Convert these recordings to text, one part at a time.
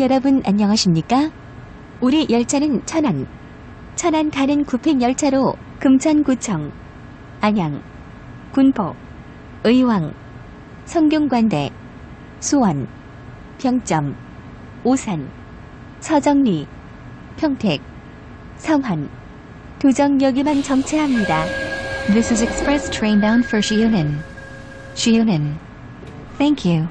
여러분 안녕하십니까? 우리 열차는 천안, 천안 가는 구팽 열차로 금천구청, 안양, 군포, 의왕, 성균관대, 수원, 평점, 오산, 서정리, 평택, 성환, 도정역에만 정차합니다. This is express train bound for Shiunin. Shiunin. Thank you.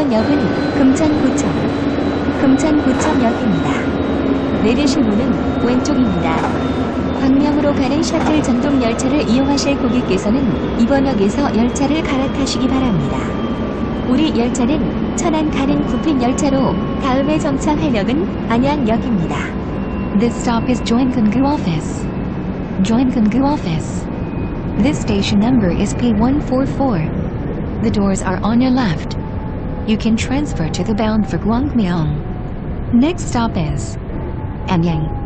이번 역은 금천구청, 금천구청역입니다. 내리실 문은 왼쪽입니다. 광명으로 가는 셔틀 전동 열차를 이용하실 고객께서는 이번 역에서 열차를 갈아타시기 바랍니다. 우리 열차는 천안 가는 구팽 열차로 다음에 정차할 역은 안양역입니다. This stop is Joinkungu Office. Joinkungu Office. This station number is P144. The doors are on your left. You can transfer to the bound for Gwangmyeong. Next stop is Anyang.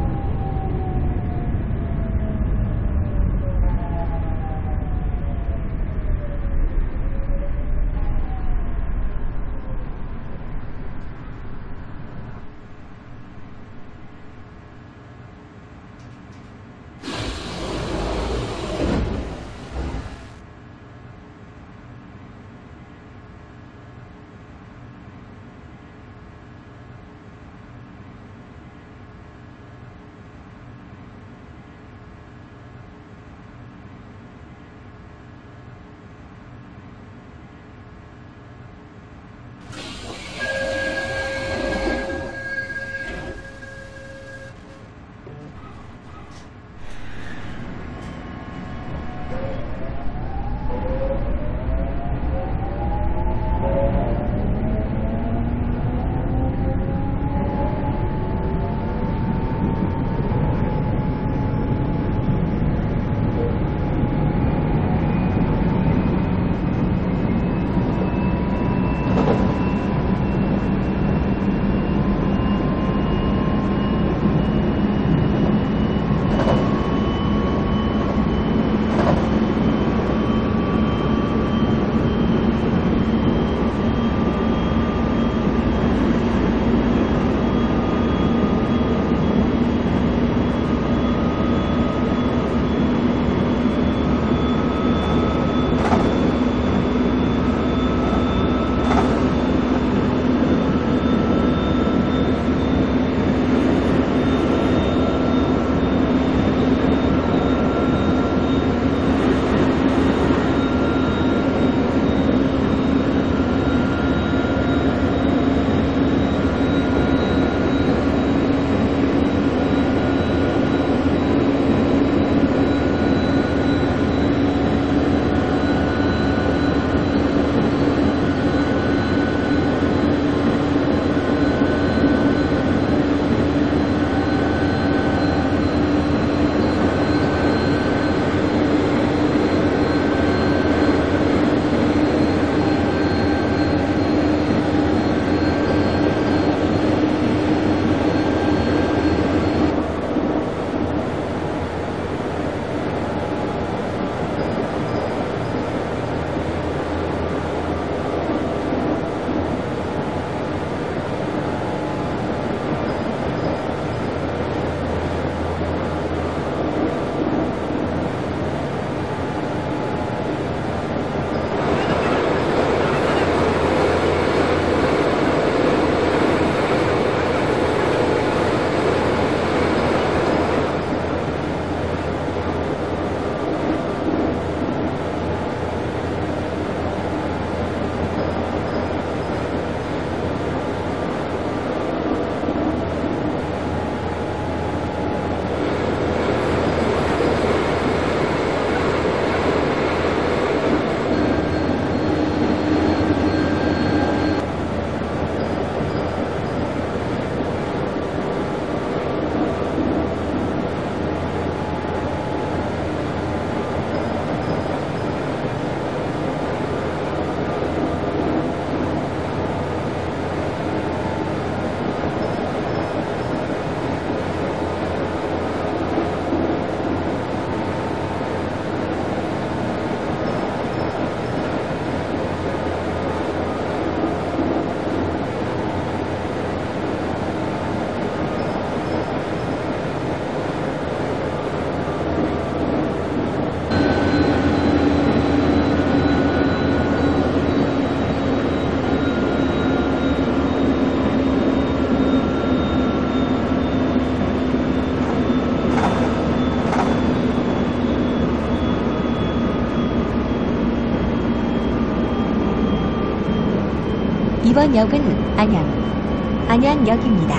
이번 역은 안양, 안양역입니다.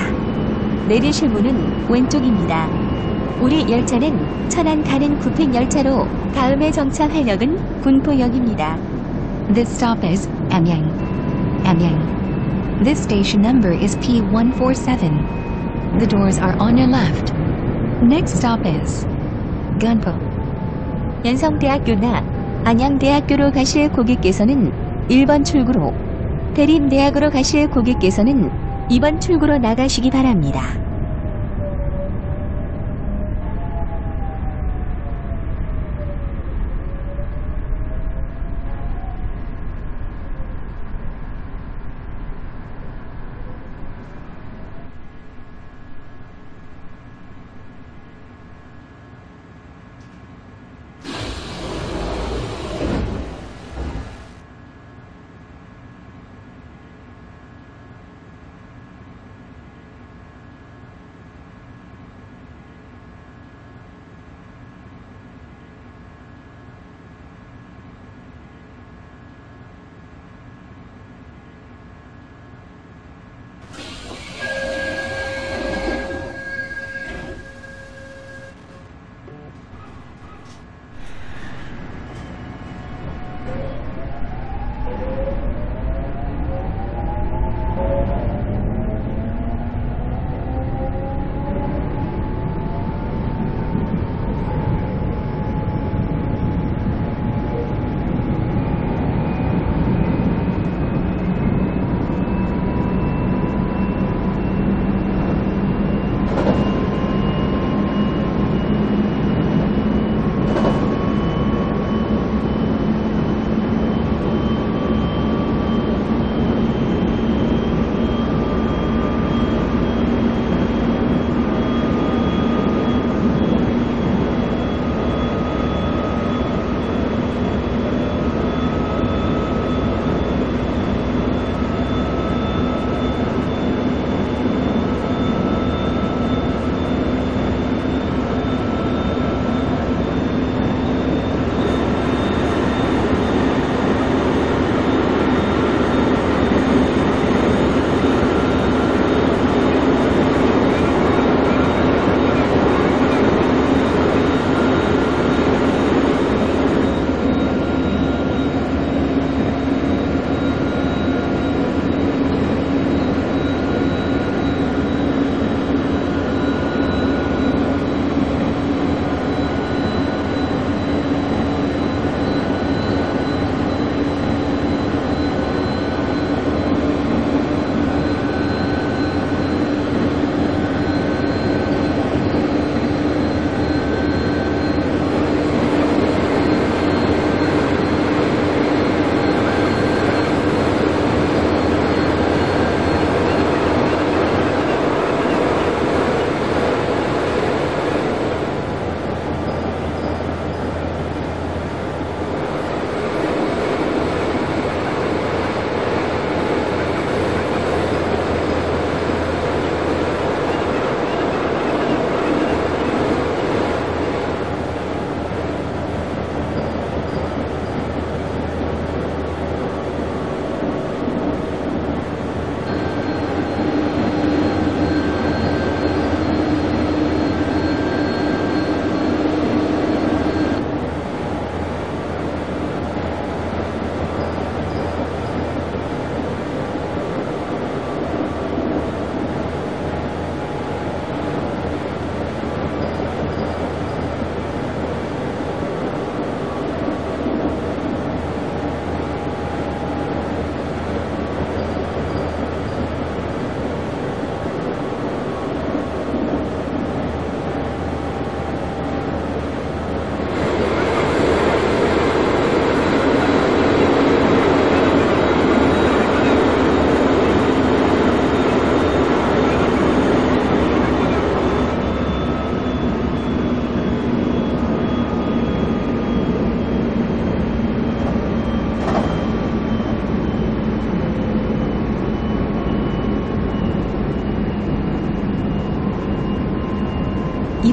내리실 문은 왼쪽입니다. 우리 열차는 천안 가는 구팽 열차로 다음에 정차할 역은 군포역입니다. This stop is Anyang. Anyang. This station number is P147. The doors are on your left. Next stop is Gunpo. 연성대학교나 안양대학교로 가실 고객께서는 1번 출구로, 대림대학으로 가실 고객께서는 2번 출구로 나가시기 바랍니다.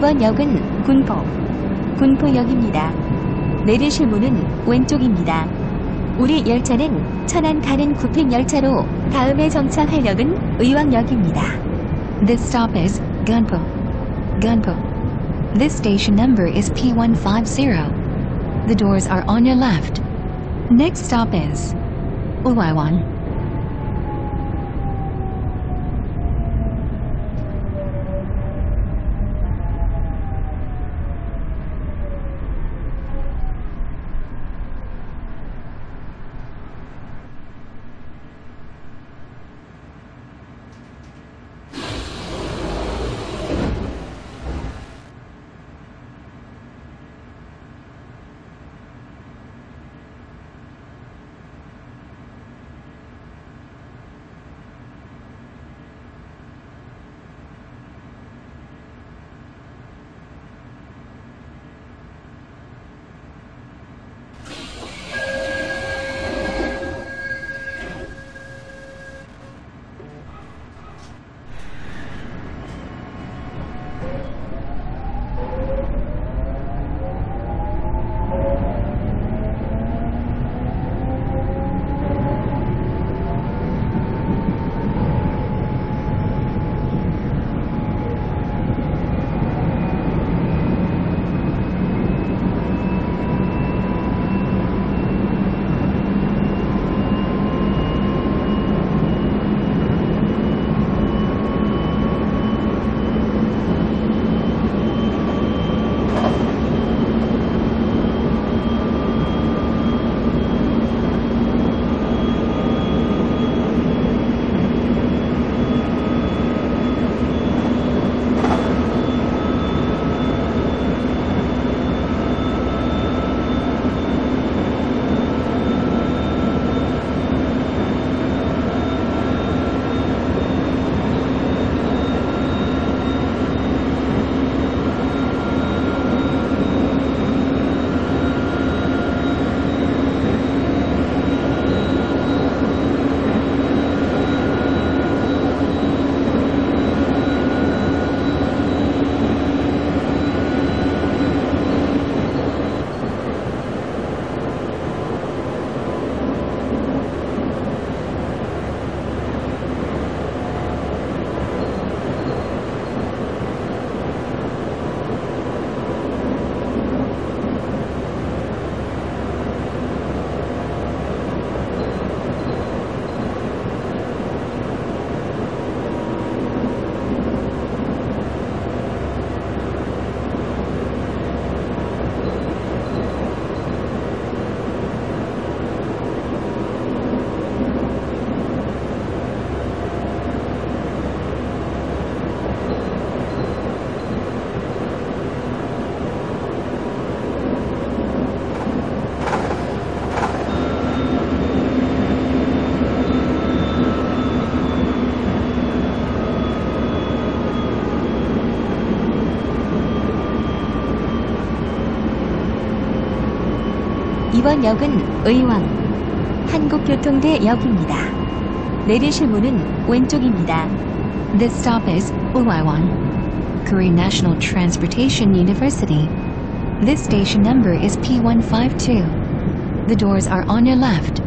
이번 역은 군포, 군포역입니다. 내리실 문은 왼쪽입니다. 우리 열차는 천안 가는 구팽 열차로 다음에 정차할 역은 의왕역입니다. This stop is Gunpo. Gunpo. This station number is P150. The doors are on your left. Next stop is Uwaiwan. 이번 역은 의왕 한국교통대역입니다. 내리실 문은 왼쪽입니다. This stop is Uwaiwan. Korean National Transportation University. This station number is P152. The doors are on your left.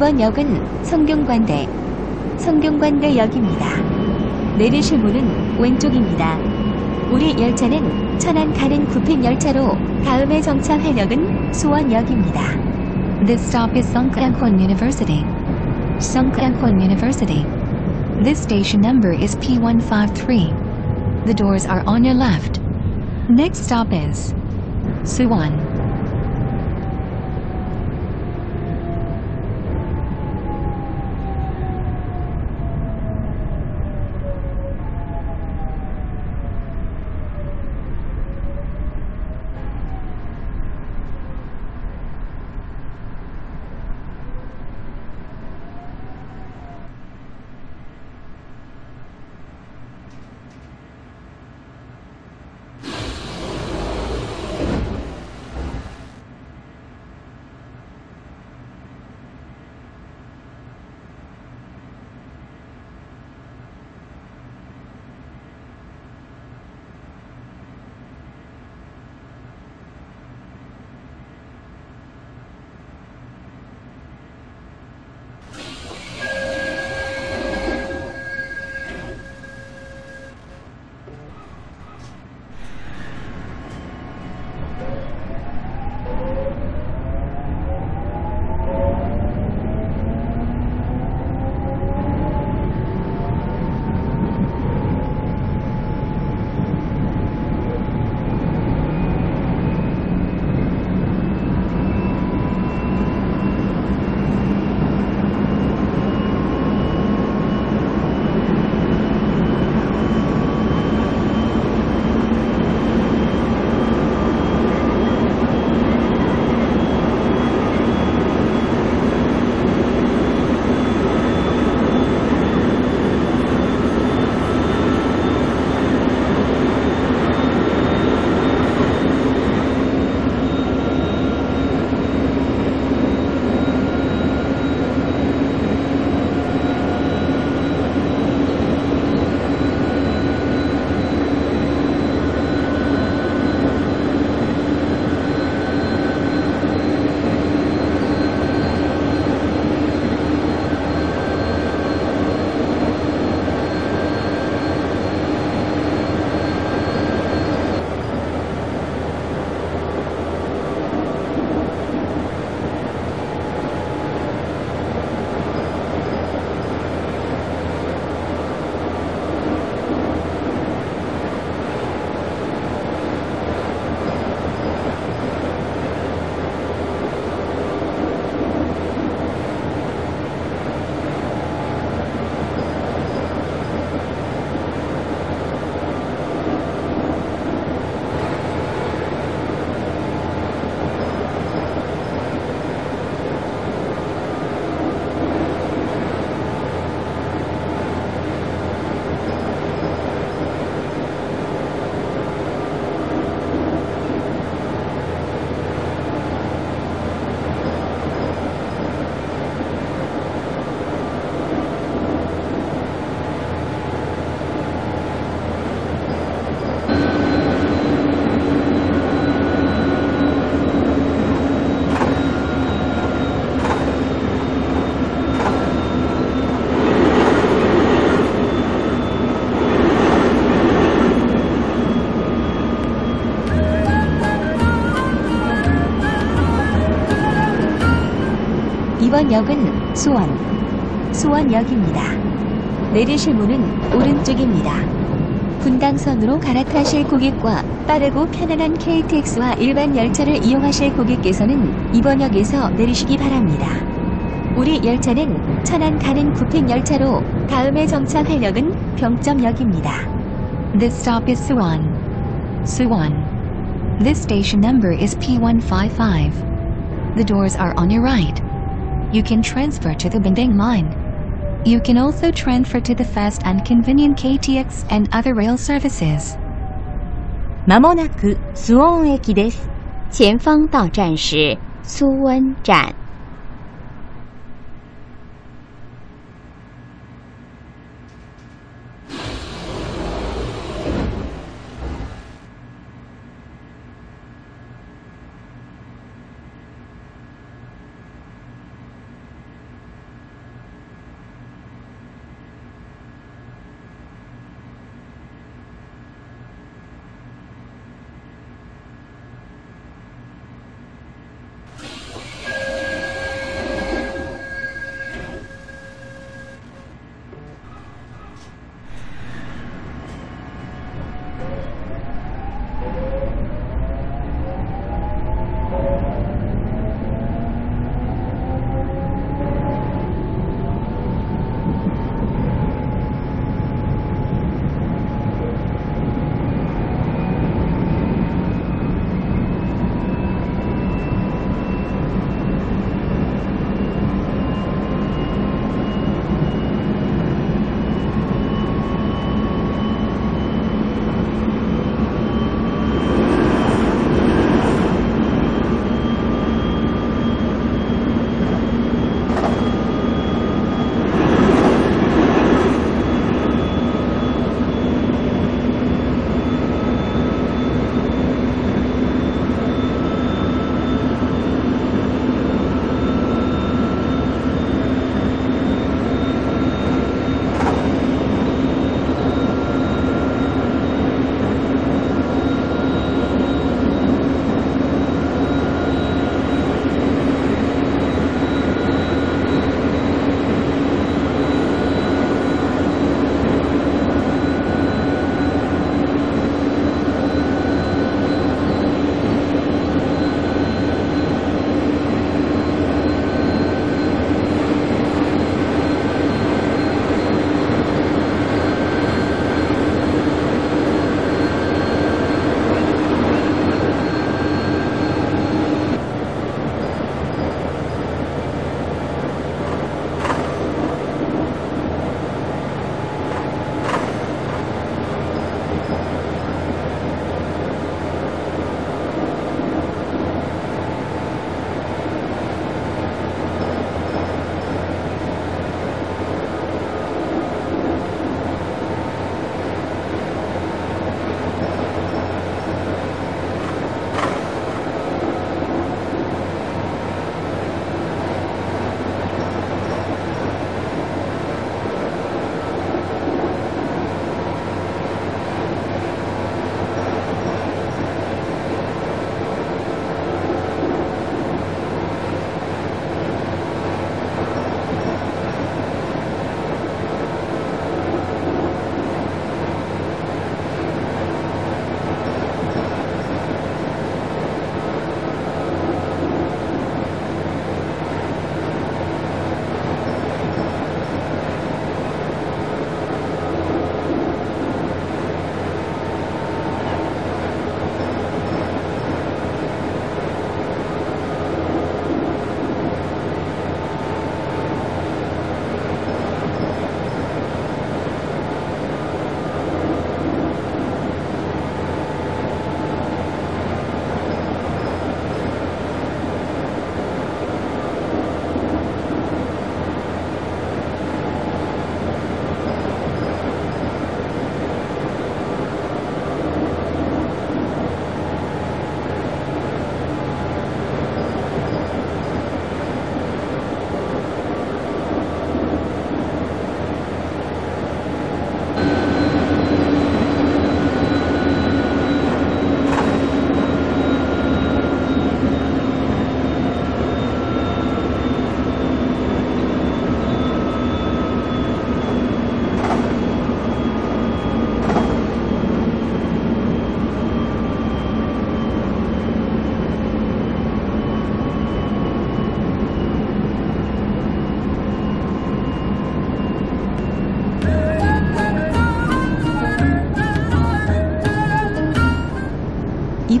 이번 역은 성균관대, 성균관대역입니다. 내리실 문은 왼쪽입니다. 우리 열차는 천안 가는 구평 열차로 다음에 정차할 역은 수원역입니다. This stop is Songkyakhon University. Songkyakhon University. This station number is P153. The doors are on your left. Next stop is Suwon. 역은 수원, 수원역입니다. 내리실 문은 오른쪽입니다. 분당선으로 갈아타실 고객과 빠르고 편안한 KTX와 일반 열차를 이용하실 고객께서는 이번 역에서 내리시기 바랍니다. 우리 열차는 천안 가는 구평 열차로 다음에 정차할 역은 병점역입니다. This stop is Suwon. Suwon. This station number is P155. The doors are on your right. You can transfer to the Binding line. You can also transfer to the fast and convenient KTX and other rail services. まもなくスウォン駅です。前方到站是苏温站。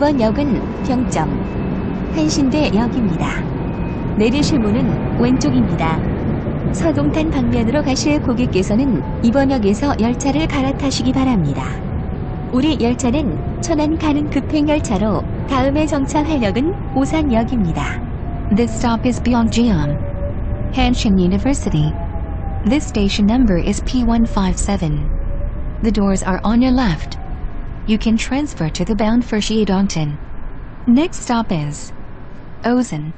이번 역은 평점 한신대 역입니다. 내리실 문은 왼쪽입니다. 서동탄 방면으로 가실 고객께서는 이번 역에서 열차를 갈아타시기 바랍니다. 우리 열차는 천안 가는 급행열차로 다음에 정차할 역은 오산역입니다. This stop is Byongjeon, Hanshin University. This station number is P157. The doors are on your left. You can transfer to the bound for Shiodongton. Next stop is Ozen.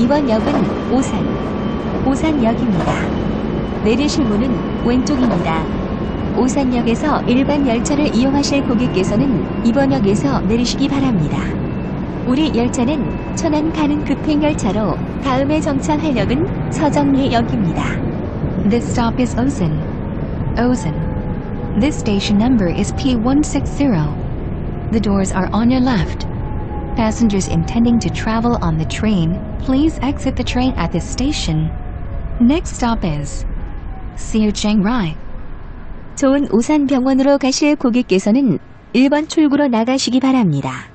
이번 역은 오산, 오산역입니다. 내리실 문은 왼쪽입니다. 오산역에서 일반 열차를 이용하실 고객께서는 이번 역에서 내리시기 바랍니다. 우리 열차는 천안 가는 급행열차로 다음에 정차할 역은 서정리역입니다. This stop is Ozen. Ozen. This station number is P160. The doors are on your left. Passengers intending to travel on the train, please exit the train at this station. Next stop is Siu Chiang Rai. 좋은 오산병원으로 가실 고객께서는 1번 출구로 나가시기 바랍니다.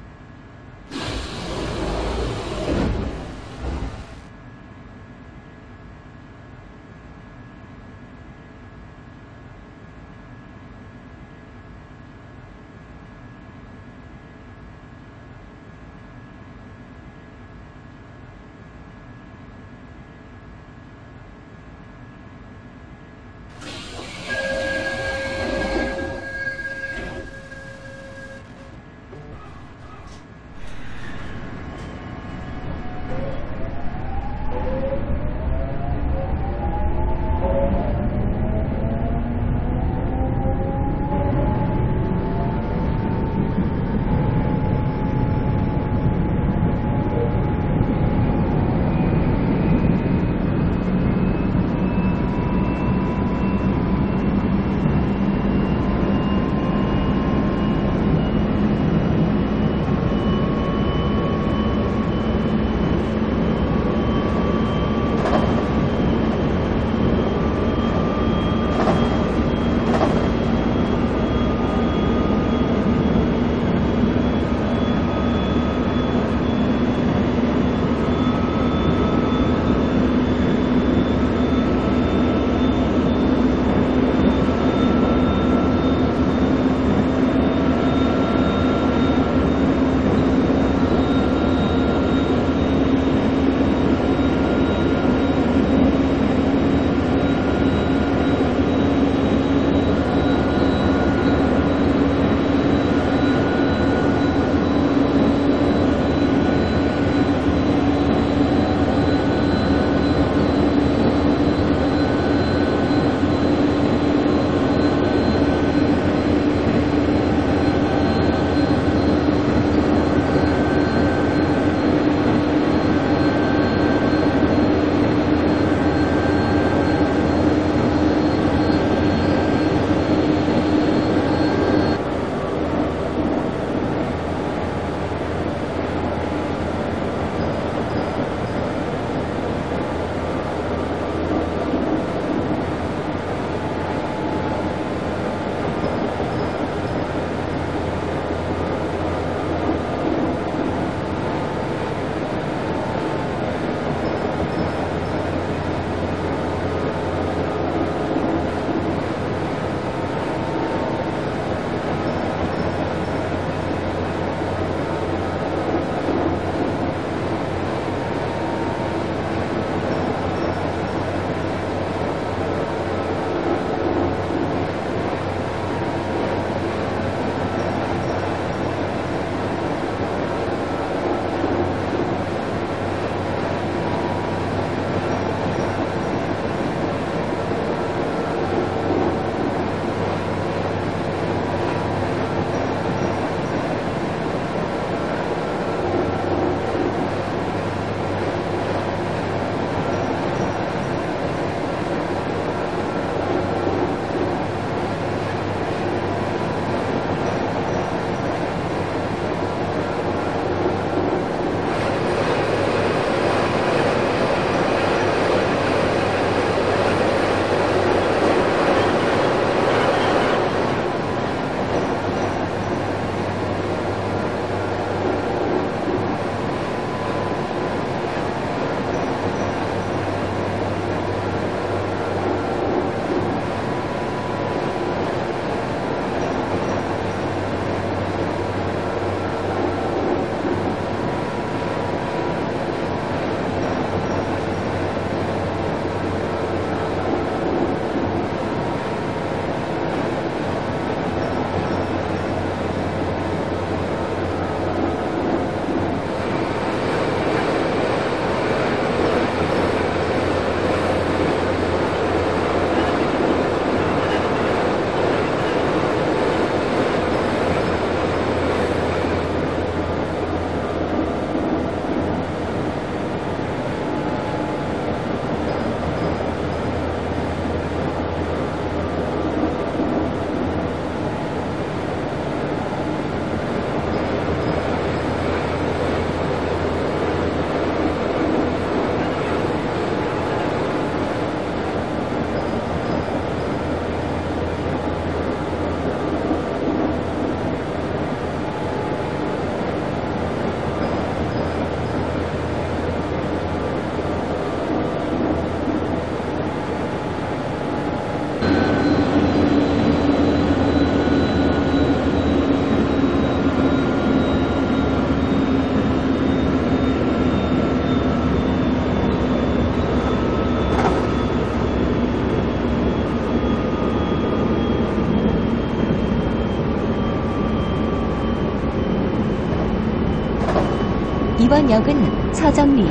역은 서정리,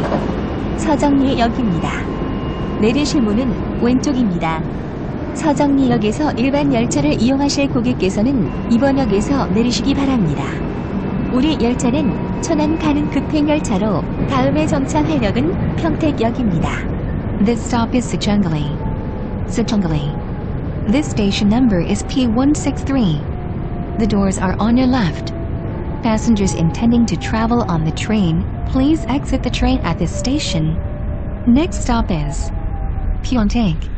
서정리역입니다. 내리실 문은 왼쪽입니다. 서정리역에서 일반 열차를 이용하실 고객께서는 이번 역에서 내리시기 바랍니다. 우리 열차는 천안 가는 급행열차로 다음에 정차할 역은 평택역입니다. This stop is Sachungali. Sachungali. This station number is P163. The doors are on your left. Passengers intending to travel on the train, please exit the train at this station. Next stop is Pyeongtaek.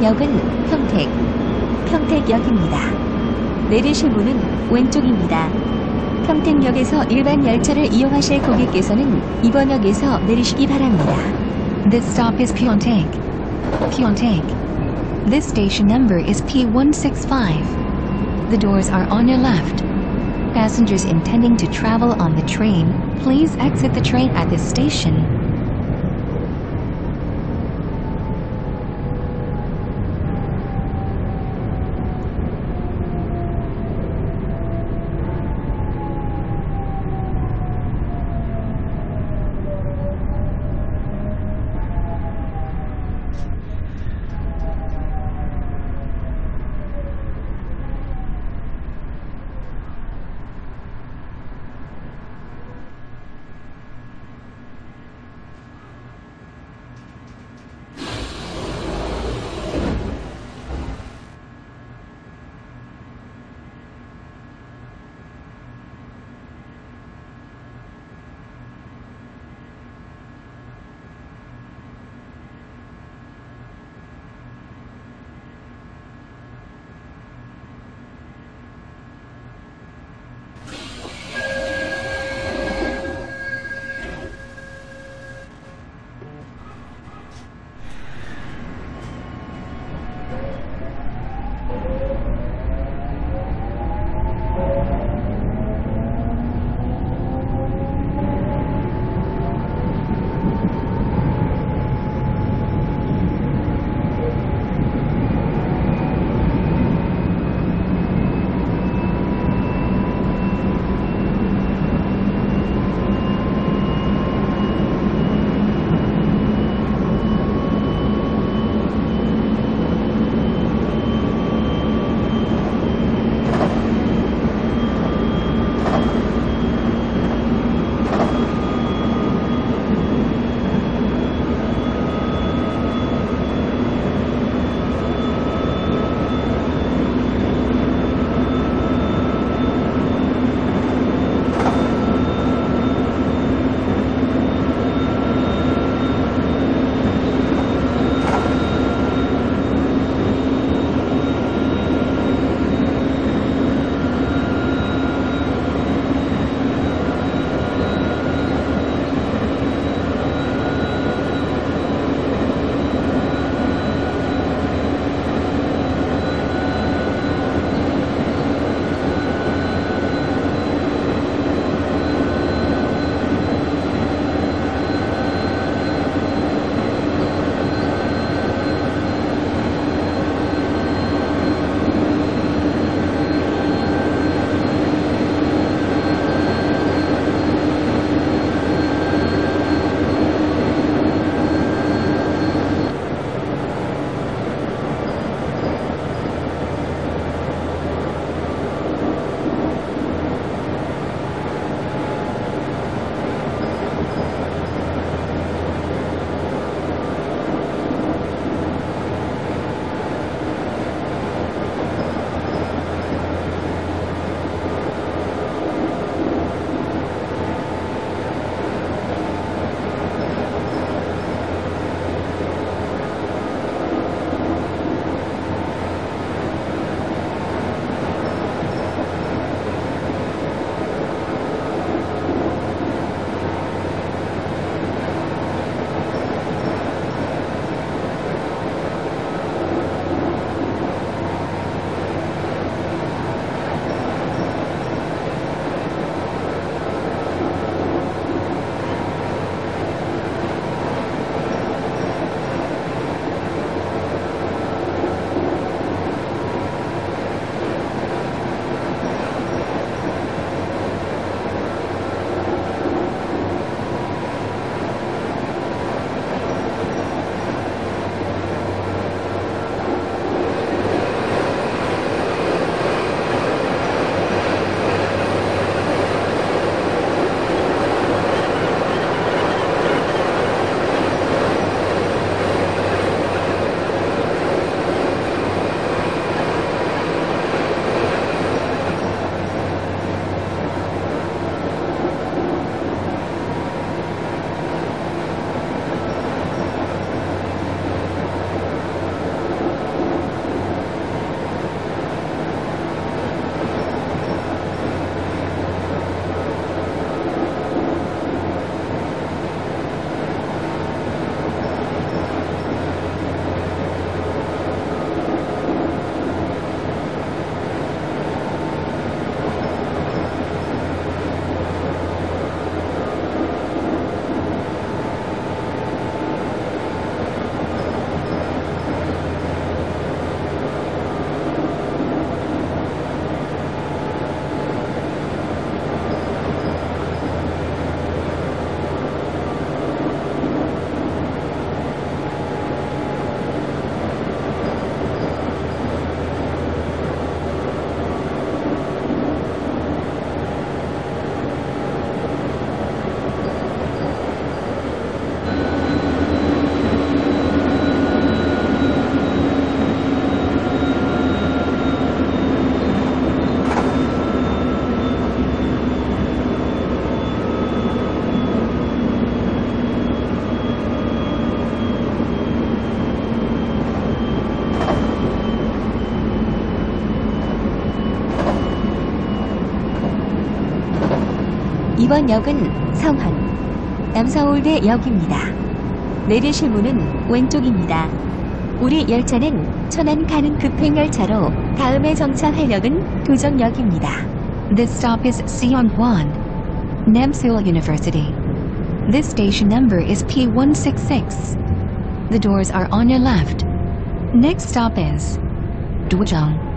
역은 평택, 평택역입니다. 내리실 문은 왼쪽입니다. 평택역에서 일반 열차를 이용하실 고객께서는 이번 역에서 내리시기 바랍니다. This stop is Pyeongtaek. Pyeongtaek. This station number is P165. The doors are on your left. Passengers intending to travel on the train, please exit the train at this station. 이번 역은 성황, 남서울대 역입니다. 내리실 문은 왼쪽입니다. 우리 열차는 천안 가는 급행열차로 다음에 정차할 역은 도정역입니다. This stop is Seonhwan, Namseul University. This station number is P166. The doors are on your left. Next stop is Dojang.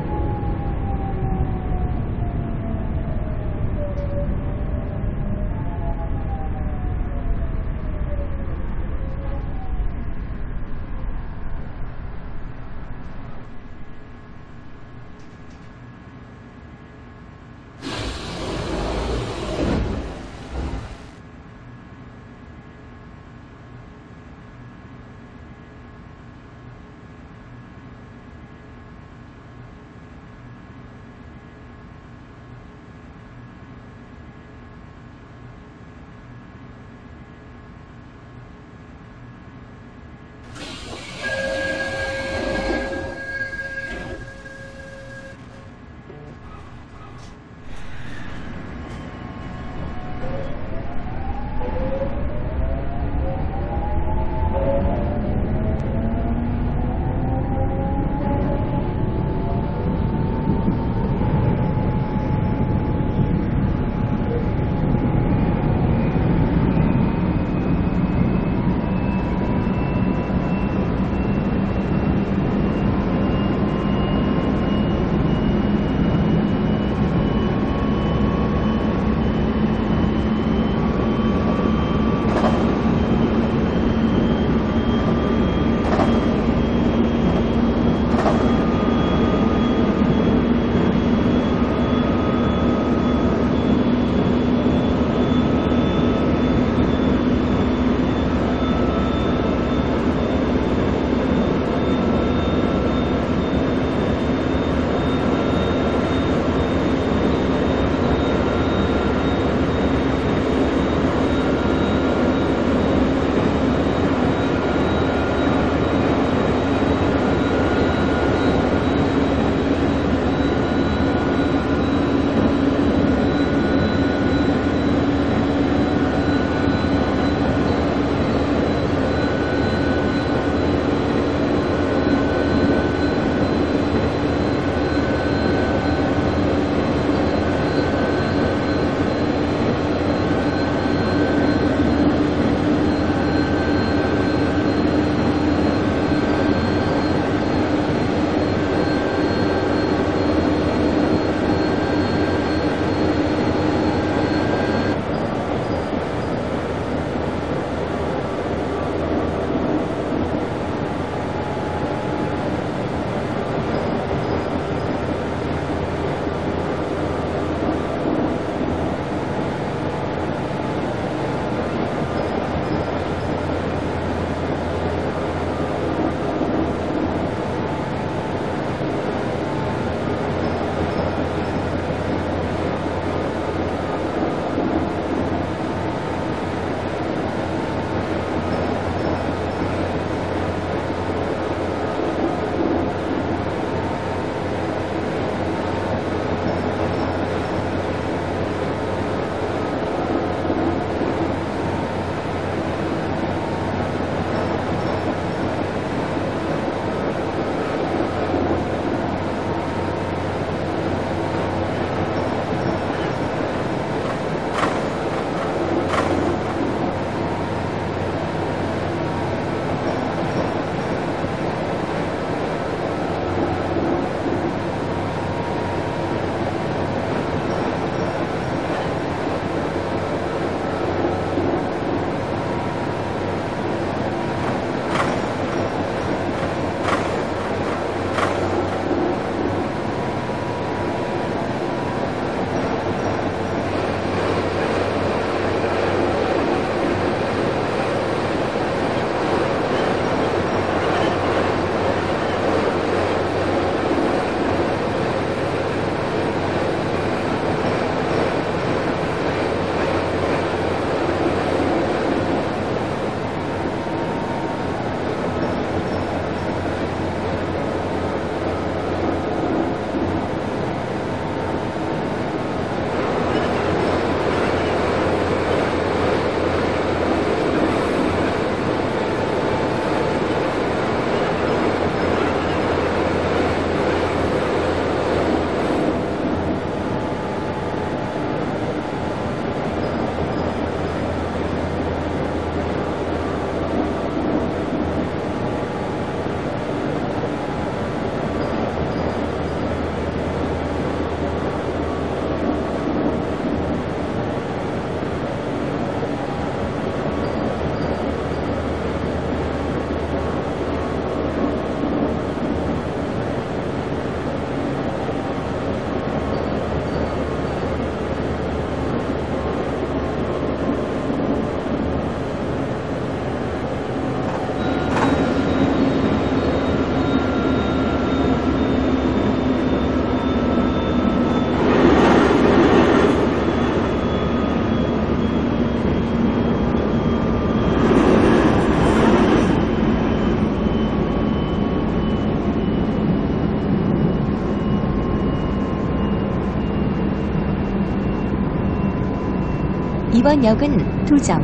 2번 역은 도정,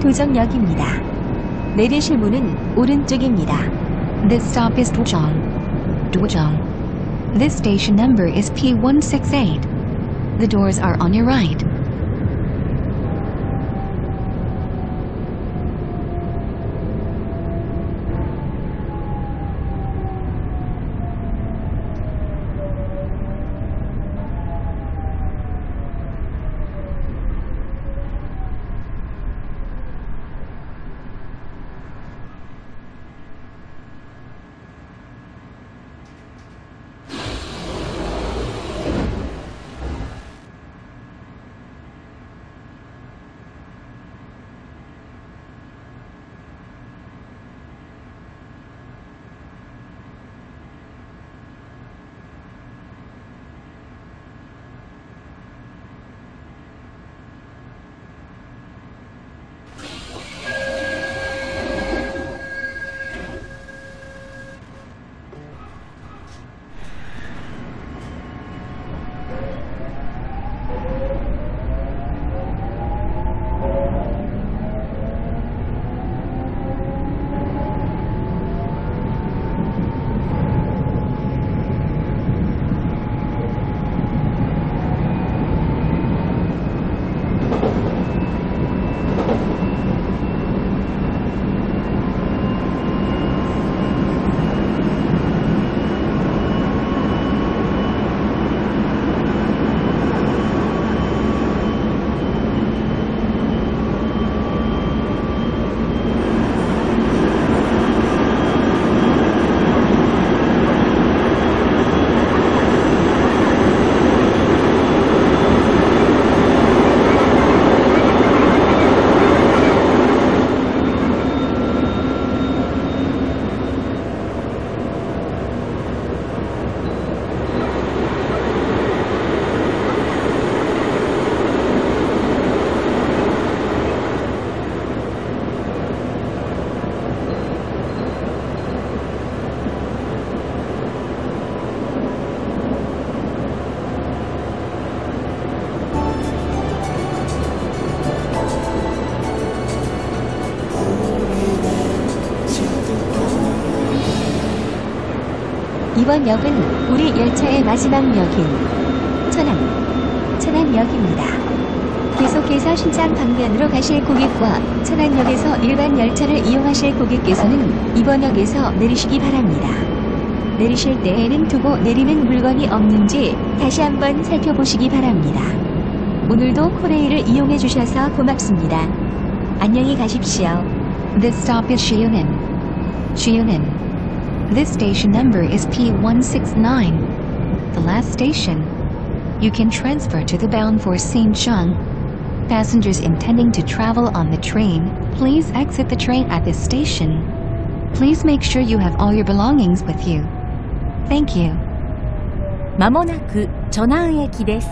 도정역입니다. 내리실 문은 오른쪽입니다. This stop is Dojong. Dojong. This station number is P168. The doors are on your right. 이번 역은 우리 열차의 마지막 역인 천안, 천안역입니다. 계속해서 신장 방면으로 가실 고객과 천안역에서 일반 열차를 이용하실 고객께서는 이번 역에서 내리시기 바랍니다. 내리실 때에는 두고 내리는 물건이 없는지 다시 한번 살펴보시기 바랍니다. 오늘도 코레일을 이용해 주셔서 고맙습니다. 안녕히 가십시오. This stop is Shiunin. Shiunin. This station number is P169. The last station. You can transfer to the bound for Sincheng. Passengers intending to travel on the train, please exit the train at this station. Please make sure you have all your belongings with you. Thank you. まもなく長南駅です。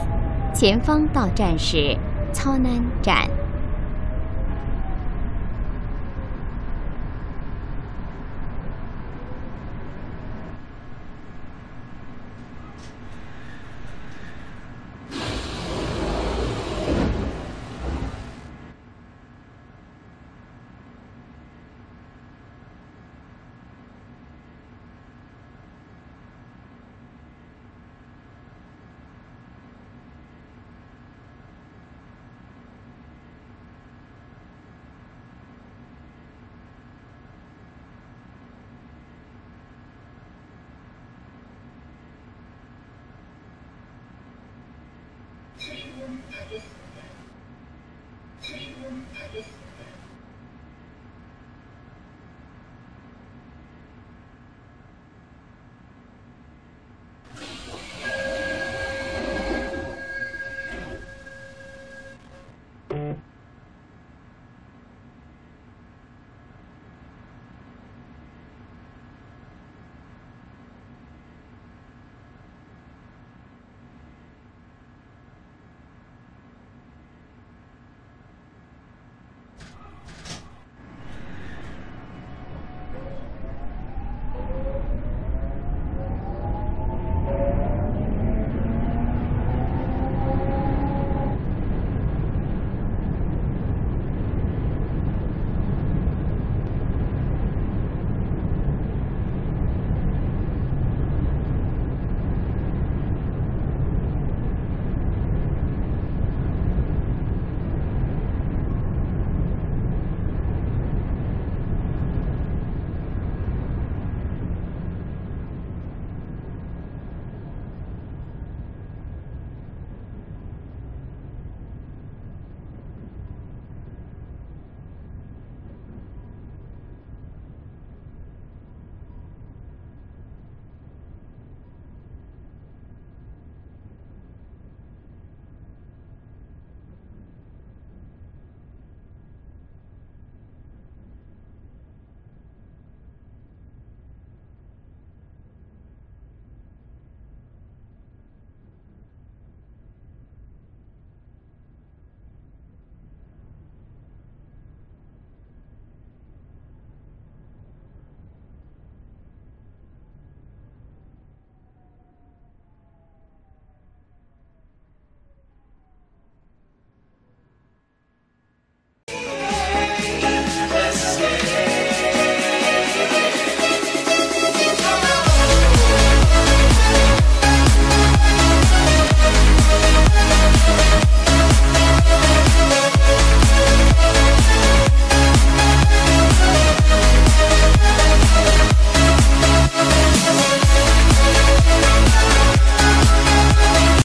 前方到站是超南站。